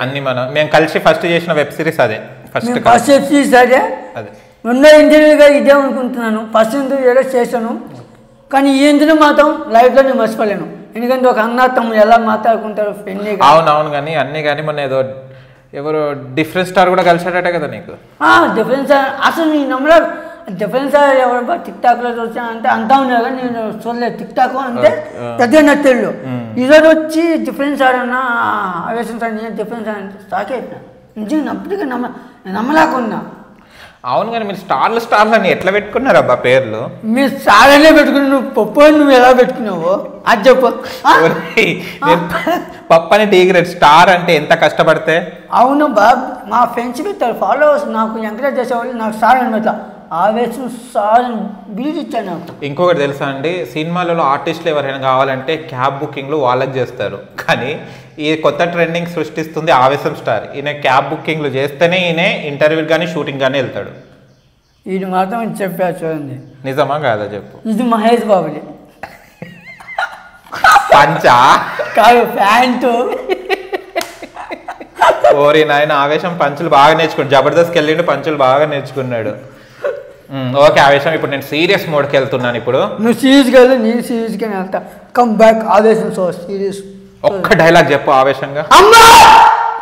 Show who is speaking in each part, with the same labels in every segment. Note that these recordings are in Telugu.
Speaker 1: అన్ని మనం మేము కలిసి ఫస్ట్ చేసిన వెబ్ సిరీస్ అదే. ఫస్ట్
Speaker 2: ఫస్ట్ వెబ్ అదే.
Speaker 1: అదే.
Speaker 2: రెండో ఇంటర్వ్యూగా ఇదే అనుకుంటున్నాను. ఫస్ట్ ఇంటర్వ్యూ ఏదో చేశాను. కానీ ఈ ఇంటర్వ్యూ మాత్రం లైఫ్లో నేను మర్చిపోలేను. ఎందుకంటే ఒక అన్న తమ్ముడు ఎలా మాట్లాడుకుంటారు ఫ్రెండ్లీ
Speaker 1: అవునవును కానీ అన్ని కానీ మొన్న ఏదో ఎవరు డిఫరెంట్ స్టార్ కూడా కలిసాడట కదా నీకు.
Speaker 2: డిఫరెన్స్ అసలు నేను నమ్మలే డిఫరెన్స్ ఎవరు? టిక్ టాక్లో చూసా అంటే అంతా ఉన్నారు కానీ నేను చూడలేదు. టిక్ టాక్ అంటే పెద్ద నచ్చలు ఈరోజు వచ్చి డిఫరెన్స్ ఆడన్న ఆవేశం సార్ నేను డిఫరెన్స్ అంటే స్టాక్ అయిపోయినా. నిజంగా అప్పటికే నమ్మ నేను నమ్మలేకున్నా.
Speaker 1: అవును కానీ మీరు స్టార్లు స్టార్లు అని ఎట్లా పెట్టుకున్నారు అబ్బా పేర్లు?
Speaker 2: మీరు సాగనే పెట్టుకుని నువ్వు పప్పు అని నువ్వు ఎలా పెట్టుకున్నావు? అది చెప్పు.
Speaker 1: నేను పప్పని టీగ్రెడ్ స్టార్ అంటే ఎంత కష్టపడితే?
Speaker 2: అవును బాబ్ మా ఫ్రెండ్స్ పెట్టారు ఫాలోవర్స్ నాకు ఎంకరేజ్ చేసేవాళ్ళు నాకు సార్ అనమాట ఆవేశం సార్ నాకు.
Speaker 1: ఇంకొకటి తెలుసా అండి సినిమాలలో ఆర్టిస్టులు ఎవరైనా కావాలంటే క్యాబ్ బుకింగ్లు వాళ్ళకి చేస్తారు. కానీ ఈ కొత్త ట్రెండింగ్ సృష్టిస్తుంది ఆవేశం స్టార్. ఈయన క్యాబ్ బుకింగ్లు చేస్తేనే ఈయన ఇంటర్వ్యూ కానీ షూటింగ్ కానీ వెళ్తాడు.
Speaker 2: ఇది మాత్రం చెప్పారు చూడండి.
Speaker 1: నిజమా కాదా చెప్పు.
Speaker 2: ఇది మహేష్ బాబుది.
Speaker 1: పంచా?
Speaker 2: కాదు ప్యాంటు.
Speaker 1: ఓరి నాయన ఆవేశం పంచులు బాగా నేర్చుకున్నాడు. జబర్దస్త్కి వెళ్ళిండు పంచులు బాగా నేర్చుకున్నాడు. ఓకే ఆవేశం ఇప్పుడు నేను సీరియస్ మోడ్కి వెళ్తున్నాను ఇప్పుడు.
Speaker 2: నువ్వు సీరియస్గా వెళ్ళు నేను సీరియస్గానే వెళ్తా. కమ్ బ్యాక్ ఆవేశం సో సీరియస్.
Speaker 1: ఒక్క డైలాగ్ చెప్పు ఆవేశంగా.
Speaker 2: అమ్మా!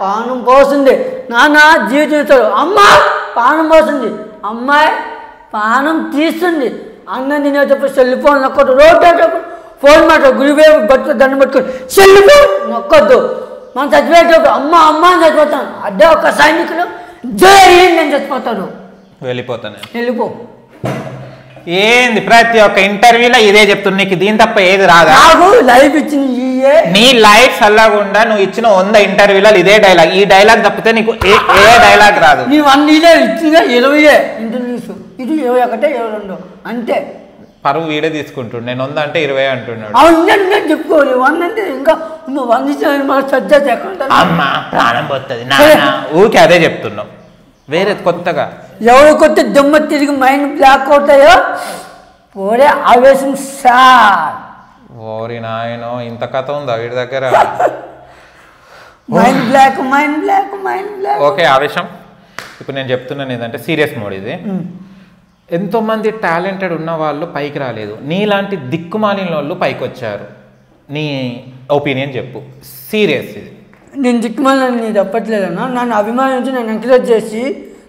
Speaker 2: పానం పోతుంది నాన్న జీవితం అమ్మా! పానం పోతుంది అమ్మాయి పానం తీస్తుంది అన్న తినేటప్పుడు సెల్ ఫోన్ నొక్కదు రోడ్డు ఫోన్ మాట గురివే బట్టు దండం పట్టుకొని. సెల్ ఫోన్ నొక్కొద్దు. మనం చచ్చిపోయేటప్పుడు అమ్మ అమ్మ అని చచ్చిపోతాను అదే ఒక సైనికులు. జై నేను చచ్చిపోతాను
Speaker 1: వెళ్ళిపోతాను. నేను.
Speaker 2: వెళ్ళిపో.
Speaker 1: ఏంది ప్రతి ఒక్క ఇంటర్వ్యూలో ఇదే చెప్తున్నా నీకు దీని తప్ప ఏది రాదా?
Speaker 2: నాకు లైఫ్ ఇచ్చింది
Speaker 1: నీ లైఫ్ సల్లగుండా నువ్వు ఇచ్చిన వంద ఇంటర్వ్యూలో ఇదే డైలాగ్ ఈ డైలాగ్ తప్పితే నీకు ఏ ఏ డైలాగ్ రాదు.
Speaker 2: నీ వన్ ఇదే ఇచ్చిందే ఇరవయే ఇంటర్వ్యూస్. ఇది ఇరవై ఒకటే ఇరవై రెండు. అంతే.
Speaker 1: పరువు వీడే తీసుకుంటుండు. నేను వంద అంటే ఇరవై అంటున్నాడు.
Speaker 2: నేను చెప్పుకోవాలి. వన్ అంటే ఇంకా నువ్వు సబ్జెక్ట్ ఎక్కడ ఉంటుంది?
Speaker 1: అమ్మ ప్రాణం పోతుంది. ఊకే అదే చెప్తున్నావు. వేరే కొత్తగా.
Speaker 2: ఎవరు కొత్త దెమ్మ తిరిగి మైండ్ బ్లాక్ అవుతాయో పోరే ఆవేశం సార్.
Speaker 1: ఓరి నాయనో ఇంత కథ ఉందా వీడి దగ్గర?
Speaker 2: Mind block mind block mind block.
Speaker 1: Okay ఆవేశం. ఇప్పుడు నేను చెప్తున్నాను ఏంటంటే సీరియస్ మోడ్ ఇది. ఎంతో మంది టాలెంటెడ్ ఉన్న వాళ్ళు పైకి రాలేదు. నీలాంటి దిక్కుమాలిన వాళ్ళు పైకి వచ్చారు నీ ఒపీనియన్ చెప్పు. సీరియస్ ఇది.
Speaker 2: నేను దిక్కుమాలని నేను చెప్పట్లేదన్నా నన్ను అభిమానించి నన్ను ఎంకరేజ్ చేసి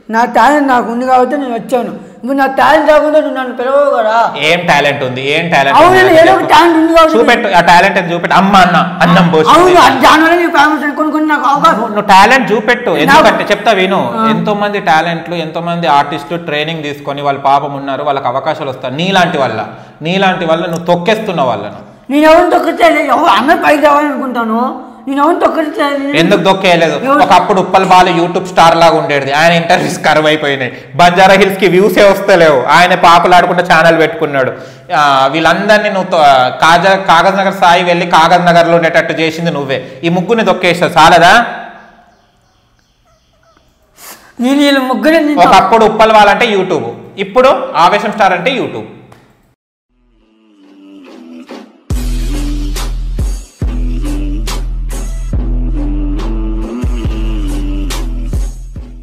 Speaker 2: నా టాలెంట్ నాకు ఉంది కాబట్టి నేను వచ్చాను. ఇప్పుడు నా టాలెంట్ రాకుండా నువ్వు నన్ను పిలవవు కదా.
Speaker 1: ఏం టాలెంట్ ఉంది? ఏం టాలెంట్
Speaker 2: అవును ఏదో ఒక టాలెంట్ ఉంది కాబట్టి
Speaker 1: చూపెట్టు ఆ టాలెంట్ అని చూపెట్టు. అమ్మ అన్న అన్నం పోసి
Speaker 2: అవును దానివల్ల నీ ఫేమస్ కొన్ని కొన్ని నాకు అవకాశం
Speaker 1: నువ్వు- నువ్వు టాలెంట్ చూపెట్టు. ఎందుకంటే చెప్తా విను ఎంతో మంది టాలెంట్లు ఎంతో మంది ఆర్టిస్టులు ట్రైనింగ్ తీసుకొని వాళ్ళు పాపం ఉన్నారు వాళ్ళకి అవకాశాలు వస్తాయి. నీలాంటి వల్ల నీలాంటి వల్ల నువ్వు తొక్కేస్తున్నావు వాళ్ళను.
Speaker 2: నేను ఎవరిని తొక్కితే అందరు పైకి రావాలనుకుంటాను?
Speaker 1: ఎందుకు దొక్కేయలేదు? ఒకప్పుడు ఉప్పల్ బాలు యూట్యూబ్ స్టార్ లాగా ఉండేది. ఆయన ఇంటర్వ్యూస్ కరువు అయిపోయినాయి. బంజారా హిల్స్కి వ్యూసే వస్తలేవు. ఆయన పాపులాడుకుంటే ఛానల్ పెట్టుకున్నాడు. వీళ్ళందరినీ నువ్వు కాజా కాగజ్ నగర్ సాయి వెళ్ళి కాగజ్ నగర్లో ఉండేటట్టు చేసింది నువ్వే. ఈ ముగ్గుని దొక్కేసావు. చాలదా?
Speaker 2: నేను వీళ్ళ ముగ్గురు
Speaker 1: ఒకప్పుడు ఉప్పల్ వాళ్ళంటే యూట్యూబ్. ఇప్పుడు ఆవేశం స్టార్ అంటే యూట్యూబ్.